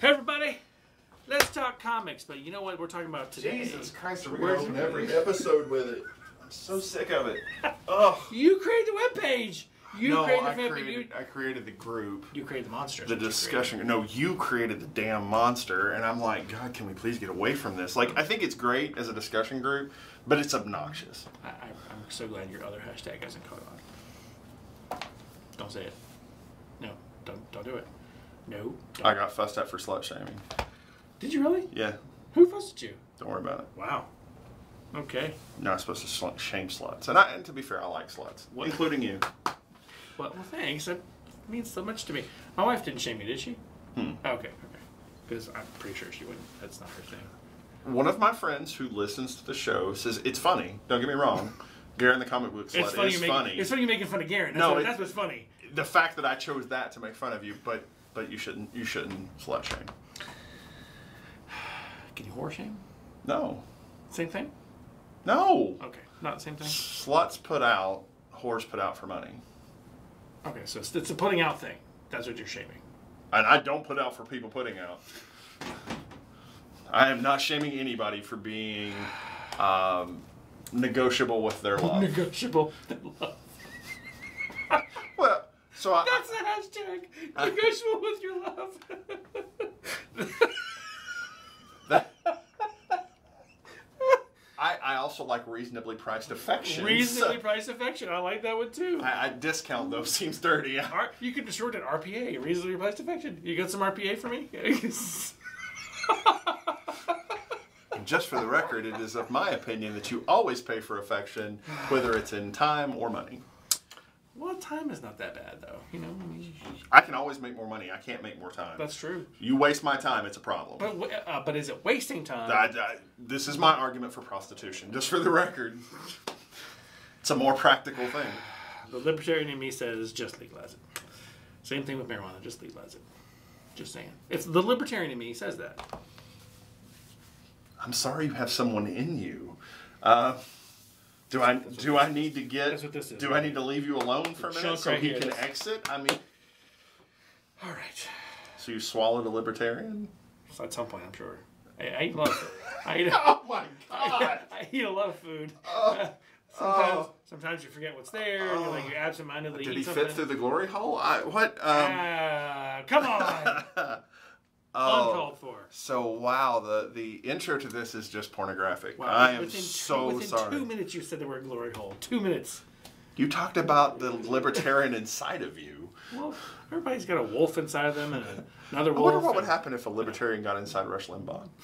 Hey everybody, let's talk comics. But you know what we're talking about today? Jesus Christ, are we Where's going to open every episode with it? I'm so sick of it. Ugh. You created the webpage. You no, created the I created, You, I created the group. you created the monsters. The which you discussion. No, you created the damn monster, and I'm like, God, can we please get away from this? Like, I think it's great as a discussion group, but it's obnoxious. I, I, I'm so glad your other hashtag hasn't caught on. Don't say it. No, don't don't do it. No. Don't. I got fussed at for slut shaming. Did you really? Yeah, Who fussed at you? don't worry about it. Wow. Okay. You're not supposed to sl- shame sluts, and, I, and to be fair, I like sluts, What? including you. Well, well, thanks. That means so much to me. My wife didn't shame me, did she? Hmm. Okay. Okay. Because I'm pretty sure she wouldn't. That's not her thing. One of my friends who listens to the show says it's funny. Don't get me wrong. Garen the comic book slut It's funny. is you making, funny. It's funny you making fun of Garen. That's, No, what, it- that's what's funny. the fact that I chose that to make fun of you, but but you shouldn't you shouldn't slut shame. Can you whore shame? No, Same thing? no. Okay. Not the same thing? Sluts put out, whores put out for money, Okay, so it's, it's a putting out thing. That's what you're shaming. and I don't put out for people putting out. I am not shaming anybody for being um, negotiable with their love. Negotiable love. so I, That's the hashtag. Negotiable with your love. that, I, I also like reasonably priced affection. Reasonably so priced affection. I like that one too. I, I discount though seems dirty. R- you could just short it RPA, reasonably priced affection. You got some RPA for me? Just for the record, it is of my opinion that you always pay for affection, whether it's in time or money. Well, time is not that bad though. You know, I mean, I can always make more money. I can't make more time. that's true. you waste my time, it's a problem. But uh, but is it wasting time? I- I- this is my argument for prostitution, just for the record. It's a more practical thing. The libertarian in me says just legalize it. Same thing with marijuana, just legalize it. Just saying. If the libertarian in me says that, I'm sorry you have someone in you. Uh, do I do I need to get? That's what this is. Do I need to leave you alone for a minute so right he can exit? I mean, all right. so you swallowed a libertarian? At some point, I'm sure. I, I eat a lot of food. I eat, Oh my god! I eat a lot of food. Oh. sometimes, Oh. sometimes you forget what's there. and You're like you absentmindedly Did he something. fit through the glory hole? I, what? Um, Ah, come on! Oh, Uncalled for. so wow. The the intro to this is just pornographic. Wow. I am within two, so within sorry. two minutes, you said the word glory hole. Two minutes. You talked about the libertarian inside of you. Well, everybody's got a wolf inside of them and another I wolf. wonder what would happen if a libertarian got inside Rush Limbaugh.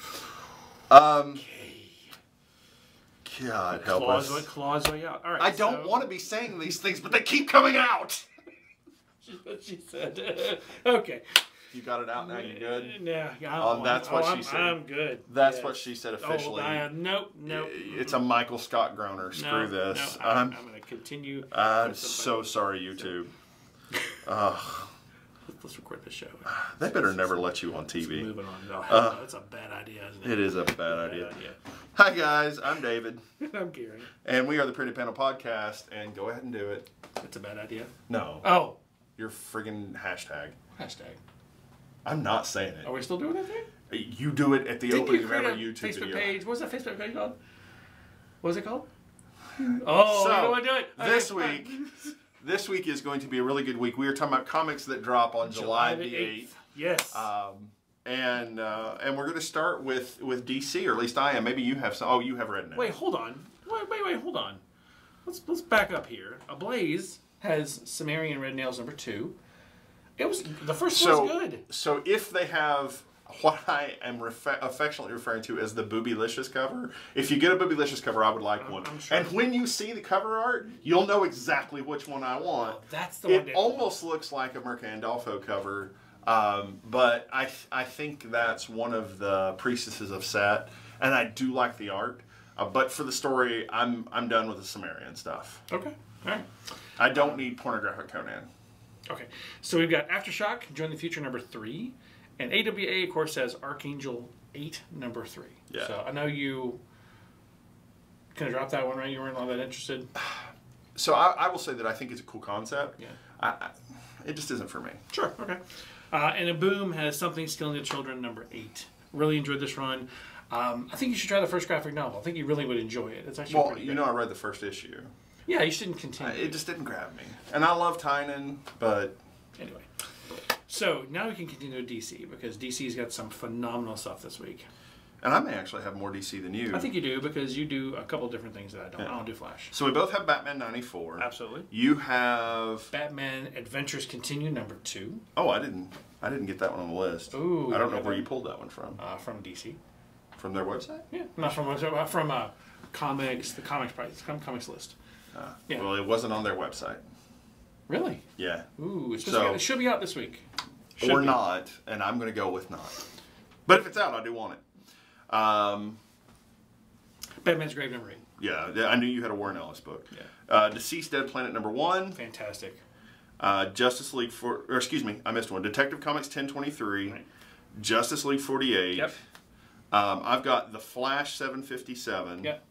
Um, God help Claws, us. way, claws way out. All right. I don't so- want to be saying these things, but they keep coming out. What she said. okay. You got it out now. You good? Yeah. yeah Um, that's I'm, what oh, she I'm, said. I'm good. That's Yes. what she said Oh, officially. I, nope. Nope. It's a Michael Scott groaner. Screw no, this. No, I'm, I'm, I'm going to continue. I'm so sorry, YouTube. Ugh, Let's, record the show. they better never let you on TV. Moving on. No, Uh, that's a bad idea, isn't it? It is a bad Bad idea. idea. Hi guys, I'm David, I'm Gary. and we are the Pretty Panel Podcast. And go ahead and do it. It's a bad idea. No, Oh. your friggin' hashtag. Hashtag. I'm not saying it. Are we still doing that thing? You do it at the Didn't opening you of create a every YouTube Facebook video. page? What's that Facebook page called? What's it called? Oh, So, you know what? Do it. Okay, this fine. week, this week is going to be a really good week. We are talking about comics that drop on July, the 8th. Yes. Um, and uh, and we're going to start with with DC, or at least I am. Maybe you have some. Oh, you have read now. wait, hold on. Wait, wait, wait, hold on. Let's let's back up here. Ablaze has Cimmerian Red Nails number two. It was the first So one was good. so if they have what I am affectionately referring to as the Boobylicious cover, if you get a Boobylicious cover, I would like one. I'm sure. And when you see the cover art, you'll know exactly which one I want. That's the one. It almost looks like a Mercandolfo cover, um, but I I think that's one of the priestesses of Set, and I do like the art. Uh, but for the story, I'm I'm done with the Cimmerian stuff. Okay. All right. I don't need pornographic Conan. Okay. So we've got Aftershock, Join the Future number three, and AWA of course says Archangel eight number three. Yeah. So I know you kind of dropped that one, right? You weren't all that interested. So I, I will say that I think it's a cool concept. Yeah. I, I, it just isn't for me. Sure. Okay. Uh, and a boom has something is killing the children number eight. Really enjoyed this run. Um, I think you should try the first graphic novel. I think you really would enjoy it. It's actually Well, you good. know, I read the first issue. Yeah, you shouldn't continue. It just didn't grab me, and I love Tynion, but Anyway, so now we can continue to DC because DC's got some phenomenal stuff this week. and I may actually have more DC than you. I think you do because you do a couple different things that I don't. I don't do Flash. so. We both have Batman '94. Absolutely. You have. Batman Adventures Continue number two Oh, I didn't. I didn't get that one on the list. Ooh, I don't know where you pulled that one from. uh, from DC. From their website. Yeah, not from uh, from uh, comics, the comics price, com- comics list. Ah, Yeah. Well, it wasn't on their website. Really? Yeah. Ooh, it's So- be, it should be out this week. Should or be. not, and I'm going to go with not. But if it's out, I do want it. Um, Batman's Grave number eight. yeah, yeah, I knew you had a Warren Ellis book. Yeah. Uh, DCeased Dead Planet number one. Fantastic. Uh, Justice League for, or excuse me, I missed one. Detective Comics 1023. Right. Justice League 48. Yep. Um, I've got the Flash 757. Yep.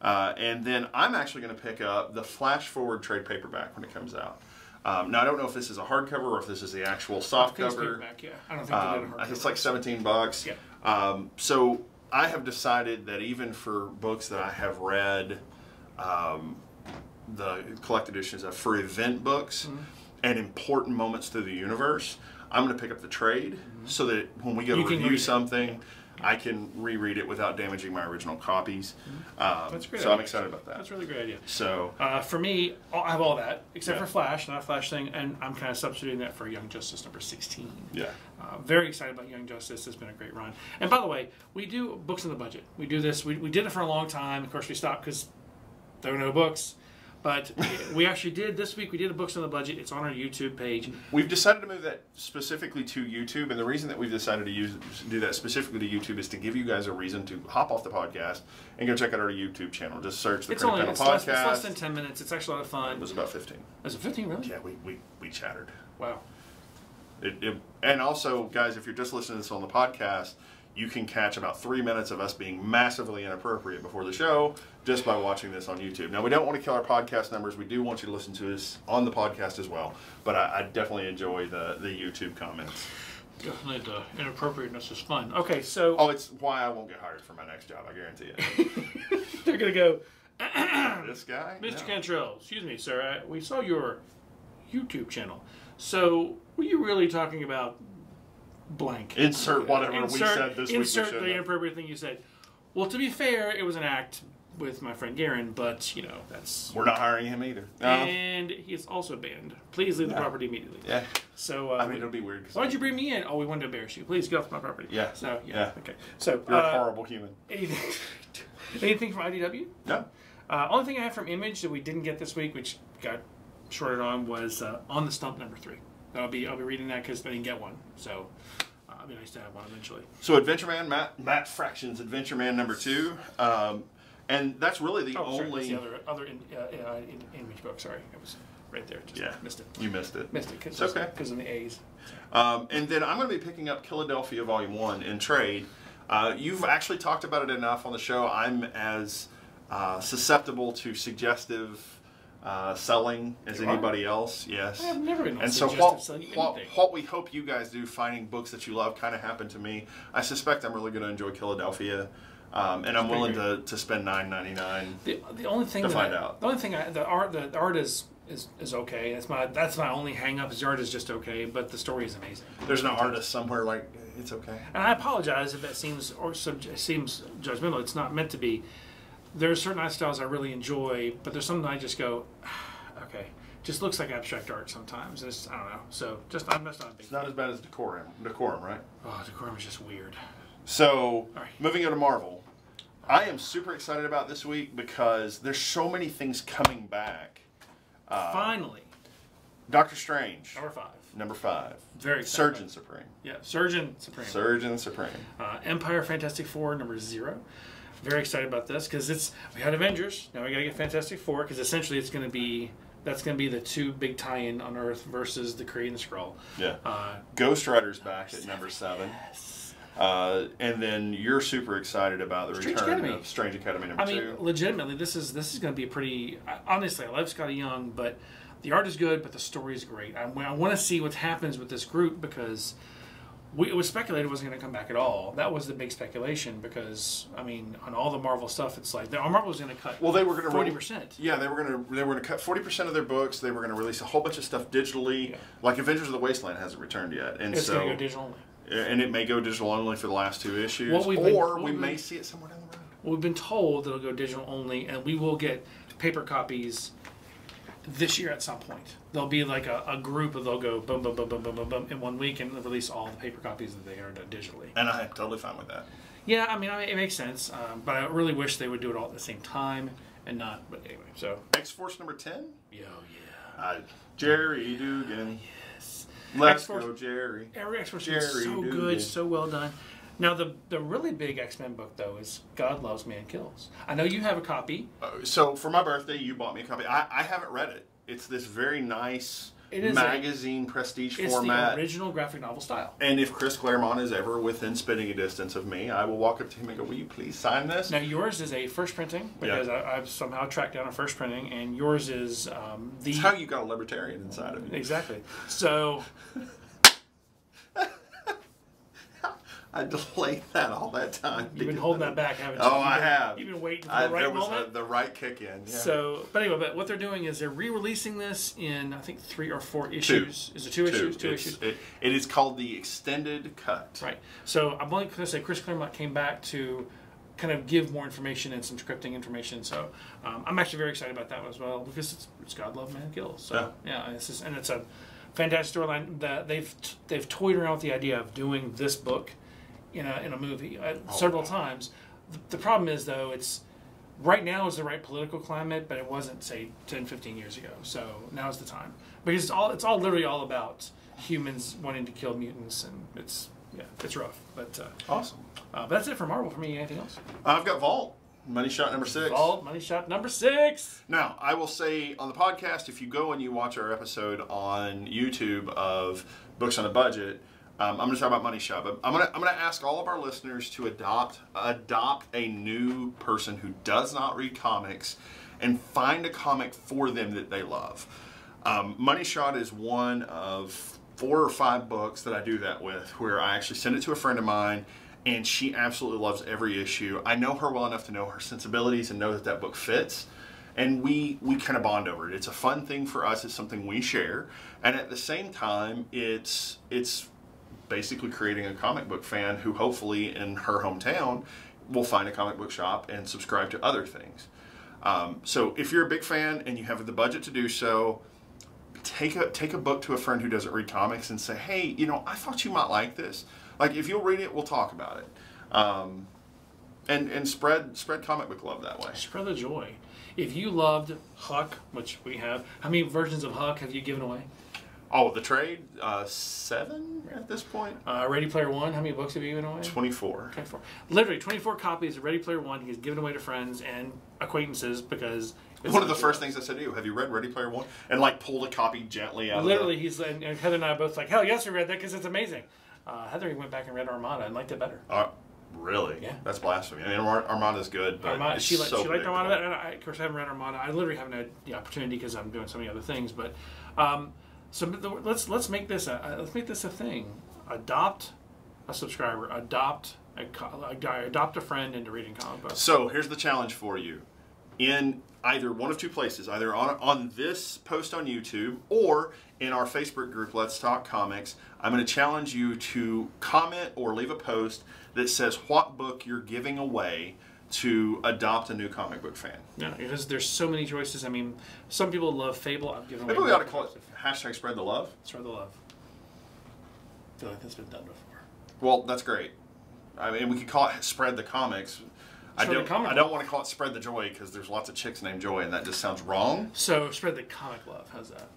Uh, and then I'm actually going to pick up the Flash Forward trade paperback when it comes out. Um, now I don't know if this is a hardcover or if this is the actual soft I think it's cover. paperback, yeah. I don't think they did a Um, hard I think it's like 17 bucks. Yeah. Um, so I have decided that even for books that I have read, um, the collected editions of for event books Mm-hmm. and important moments through the universe, I'm going to pick up the trade so that when we go. You to review something. it. I can reread it without damaging my original copies. Um, Mm-hmm. That's great. so I'm excited about that. That's a really great idea. So Uh, for me, I have all that except Yeah. for Flash, not a Flash thing, and I'm kind of substituting that for Young Justice number 16. yeah. Uh, very excited about Young Justice. It's been a great run. And by the way, we do books in the budget. We do this. We, we did it for a long time. Of course, we stopped because there were no books. But we actually did this week. We did a books on the budget. It's on our YouTube page. We've decided to move that specifically to YouTube, and the reason that we've decided to use do that specifically to YouTube is to give you guys a reason to hop off the podcast and go check out our YouTube channel. Just search the It's only it's less, Podcast. it's less than 10 minutes. It's actually a lot of fun. it was about 15. Was it 15 really? Yeah, we, we, we chattered. Wow. It, it, and also, guys, if you're just listening to this on the podcast, you can catch about three minutes of us being massively inappropriate before the show just by watching this on YouTube. Now, we don't want to kill our podcast numbers. We do want you to listen to us on the podcast as well. But I, I definitely enjoy the, the YouTube comments. Definitely the inappropriateness is fun. Okay, so Oh, it's why I won't get hired for my next job. I guarantee it. they're going to go, this guy, Mr. No. Cantrell, excuse me, sir. Uh, we saw your YouTube channel. So, were you really talking about blank? Insert whatever we said this week. Insert the inappropriate thing you said. Well, to be fair, it was an act with my friend Garen, but you know that's. We're not hiring him either. No. And he is also banned. Please leave the Yeah. property immediately. yeah, So, uh, I mean it'll be weird. why'd you bring me in? Oh, we wanted to embarrass you. Please get off my property. Yeah. So yeah. Yeah. Okay. So You're a uh, horrible human. anything, anything from IDW? No. Uh, only thing I have from Image that we didn't get this week, which got shorted on, was uh, on the stump number three. I'll be I'll be reading that because I didn't get one, so uh, it'd be nice to have one eventually. So Adventure Man, Matt, Matt Fraction's Adventure Man number two, um, and that's really the Oh, sorry, only. that's the other other in, uh, uh, in, Image book. Sorry, it was right there. Just Yeah. missed it. You missed it. Missed it because It's okay. because of the A's. Um, and then I'm going to be picking up Philadelphia Volume One in trade. Uh, you've actually talked about it enough on the show. I'm as uh, susceptible to suggestive uh, selling as You are? anybody else. Yes. I have never been And so suggestive what, selling what, anything. what we hope you guys do finding books that you love kind of happened to me. I suspect I'm really going to enjoy Philadelphia, um, and I'm willing to, to spend nine ninety nine. The, the only thing To that find I- out. The only thing I, the art the, art is, is is okay. That's my that's my only hang up. Is the art is just okay, but the story is amazing. There's no artist somewhere like it's okay. And I apologize if that seems or sub, seems judgmental. It's not meant to be. There are certain art styles I really enjoy, but there's some that I just go, okay, just looks like abstract art sometimes. And it's, I don't know. So just I'm just not a big. It's not as bad as decorum. Decorum, right? Oh, decorum is just weird. So, right. moving on to Marvel, I am super excited about this week because there's so many things coming back. Uh, Finally, Doctor Strange, number five. number five. Very Surgeon Supreme. Yeah, Surgeon Supreme. Surgeon Supreme. Uh, Empire Fantastic Four number zero. Very excited about this because it's we had Avengers. Now we got to get Fantastic Four because essentially it's going to be that's going to be the two big tie-in on Earth versus the Kree and the Skrull. Yeah. Uh, Ghost Rider's back at number seven. Uh, and then you're super excited about the Strange return Academy. of Strange Academy number I mean, two. legitimately, this is this is going to be a pretty. Honestly, I love Skottie Young, but the art is good, but the story is great. I, I want to see what happens with this group because we, it was speculated it wasn't going to come back at all. That was the big speculation because I mean, on all the Marvel stuff, it's like the Marvel was going to cut. Well, they were going to forty percent. Yeah, they were going to they were going to cut forty percent of their books. They were going to release a whole bunch of stuff digitally. Yeah. Like Avengers of the Wasteland hasn't returned yet, and It's so going to go digital only. and it may go digital only for the last two issues, been- or what we may been- see it somewhere down the road. We've been told it'll go digital only, and we will get paper copies this year at some point. There'll be like a, a group of they'll go boom, boom, boom, boom, boom, boom, boom in one week and release all the paper copies that they are digitally. And I am totally fine with that. Yeah, I mean, I mean it makes sense, um, but I really wish they would do it all at the same time and not. But anyway, so X Force number ten, yo, yeah. uh, Gerry Duggan. Yes. Let's X-Force- go, Gerry. Every X Force Gerry is so Duggan. good, so well done. Now the the really big X Men book though is God Loves Man Kills. I know you have a copy. Uh, so for my birthday, you bought me a copy. I, I haven't read it. It's this very nice is a- magazine prestige It's format. the original graphic novel style. And if Chris Claremont is ever within spitting distance of me, I will walk up to him and go, "Will you please sign this?" Now yours is a first printing because I, I've somehow tracked down a first printing, and yours is um, the It's how you got a libertarian inside of you. exactly. So I delayed that all that time. you've been holding that back, haven't you? Oh, You've I been- have. You've been waiting for I, the right there was moment. a, the right kick in. Yeah. So, but anyway, but what they're doing is they're re-releasing this in I think three or four issues. Is it two, issues? Two It's- issues. It, it is called the extended cut. Right. So I'm only going to say Chris Claremont came back to kind of give more information and some scripting information. So um, I'm actually very excited about that as well because it's, it's God Love Man Kills. So yeah, and it's just, and it's a fantastic storyline that they've they've toyed around with the idea of doing this book in a in a movie uh, Oh, several times. The, the problem is though it's right now is the right political climate, but it wasn't say 10, 15 years ago. So now's the time because it's all it's all literally all about humans wanting to kill mutants, and it's yeah, it's rough. But uh, Awesome. uh, but that's it for Marvel for me. Anything else? I've got Vault. Money shot number six. Vault Money Shot number six. Now, I will say on the podcast, if you go and you watch our episode on YouTube of Books on a Budget, um, I'm going to talk about Money Shot, but I'm going to I'm going to ask all of our listeners to adopt adopt a new person who does not read comics and find a comic for them that they love. Um, Money Shot is one of four or five books that I do that with, where I actually send it to a friend of mine, and she absolutely loves every issue. I know her well enough to know her sensibilities and know that that book fits, and we we kind of bond over it. It's a fun thing for us. It's something we share, and at the same time, it's it's basically creating a comic book fan who hopefully in her hometown will find a comic book shop and subscribe to other things. Um, so if you're a big fan and you have the budget to do so, take a take a book to a friend who doesn't read comics and say, hey, you know, I thought you might like this. Like if you'll read it, we'll talk about it. Um, and and spread spread comic book love that way. Spread the joy. If you loved Huck, which we have, how many versions of Huck have you given away? Oh, the trade uh, seven at this point. Uh, Ready Player One, how many books have you given away? Twenty four. 24. Literally, 24 copies of Ready Player One he's given away to friends and acquaintances because. it's One of the first things I said to you, have you read Ready Player One? And like pulled a copy gently out Literally, of he's and Heather and I are both like, hell yes, we read that because it's amazing. Uh, Heather went back and read Armada and liked it better. Uh, really? Yeah. That's blasphemy. I mean, Ar- Armada's good, but Armada, she liked so she liked. Armada, and I, of course I haven't read Armada. I literally haven't had the opportunity because I'm doing so many other things. But um, so let's let's make this a let's make this a thing. Adopt a subscriber. Adopt a, a guy. Adopt a friend into reading comic books. So here's the challenge for you. In either one of two places, either on on this post on YouTube or in our Facebook group, Let's Talk Comics, I'm going to challenge you to comment or leave a post that says what book you're giving away to adopt a new comic book fan. Yeah, because there's so many choices. I mean, some people love Fable. I've given. Maybe we ought to call it hashtag spread the love. Spread the love. I feel like that's been done before. Well, that's great. I mean, we could call it spread the comics. I Spread don't. I don't want to call it spread the joy because there's lots of chicks named Joy, and that just sounds wrong. So spread the comic love. How's that?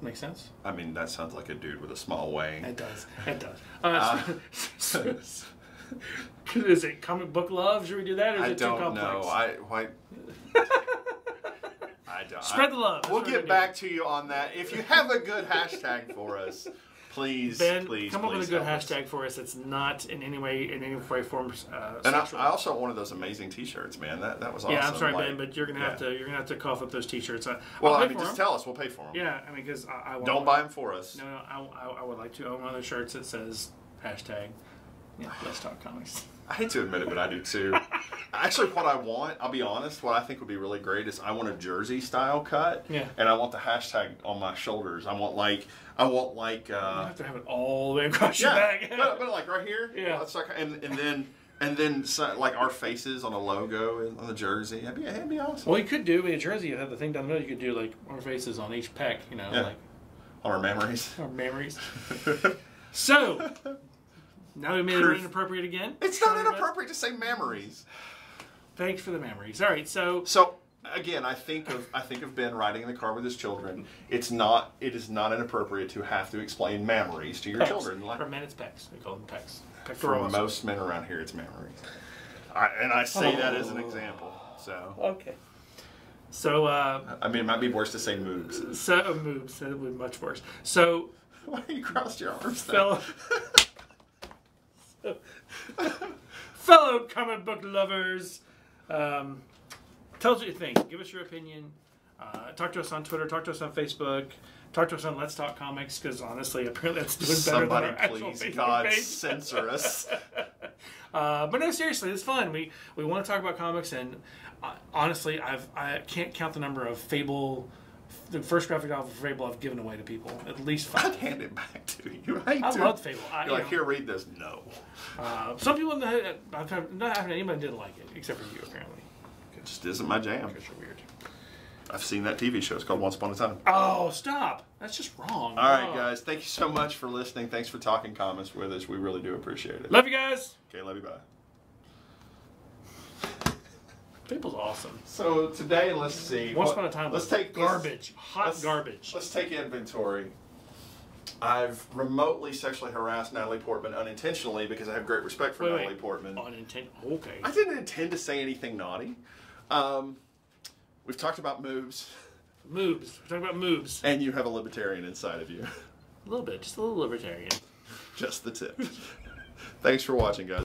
Make sense? I mean, that sounds like a dude with a small wang. It does. It does. Uh, is it comic book love? Should we do that? Or is I it too don't complex? know. I why. I don't. Spread the love. That's We'll get back to you on that. If you have a good hashtag for us, please, Ben, please, come up with a good help us. hashtag for us. It's not in any way, in any way, form. Uh, And I. I also want one of those amazing T-shirts, man. That that was awesome. yeah, I'm sorry, Like, Ben, but you're gonna have yeah. to you're gonna have to cough up those T-shirts. Uh, Well, I'll I mean, just 'em. tell us. We'll pay for them. Yeah, I mean, because I, I want Don't buy them for us. No, no, I, I, I would like to own one of those shirts that says hashtag. Yeah, let's talk comics. I hate to admit it, but I do too. Actually, what I want, I'll be honest, what I think would be really great is I want a jersey style cut. Yeah. And I want the hashtag on my shoulders. I want like, I want like, You uh, have to have it all the way across your yeah, back. but, but like right here. Yeah. It's like, and and then and then so, like our faces on a logo on the jersey. That'd be, that'd be awesome. Well, you could do with a jersey. You have the thing down the middle. You could do like our faces on each pec. You know, Yeah. like On our memories. our memories. so now we made it inappropriate again. It's not Sorry about- inappropriate to say memories. Thanks for the memories. All right, so So again, I think of I think of Ben riding in the car with his children. It's not it is not inappropriate to have to explain memories to your pecs. children. Like for men, it's pecs. We call them pecs. for Pectorals. most men around here, it's memories. I, and I say that as an example. So Okay. So, uh, I mean, it might be worse to say moves. so uh, moves. That would be much worse. So, Why you crossed your arms? though? fellow, fellow comic book lovers, um, tell us what you think. Give us your opinion. Uh, talk to us on Twitter. Talk to us on Facebook. Talk to us on Let's Talk Comics because honestly, apparently that's doing better Somebody than our actual please, Facebook God, page. censor us. Uh, but no, seriously, it's fun. We we want to talk about comics, and uh, honestly, I've I can't count the number of Fable, the first graphic novel for Fable I've given away to people. At least five. I'd hand it back to you. I, I do. loved Fable. I, You're like, know, here, read this. No. uh, some people, not, not having anybody didn't like it, except for you apparently. It just isn't my jam. Because you're weird. I've seen that TV show. It's called Once Upon a Time. Oh, stop! That's just wrong. All right, Oh. guys. Thank you so much for listening. Thanks for talking comments with us. We really do appreciate it. Love you guys. Okay, love you. Bye. Fable's awesome. So today, let's see. Once upon a time, let's take garbage, hot let's- garbage. Let's take inventory. I've remotely sexually harassed Natalie Portman unintentionally because I have great respect for Wait, Natalie wait. Portman. Unintent. Okay. I didn't intend to say anything naughty. Um, we've talked about moves, Moves. We're talking about moves. and you have a libertarian inside of you. A little bit, just a little libertarian. Just the tip. Thanks for watching, guys.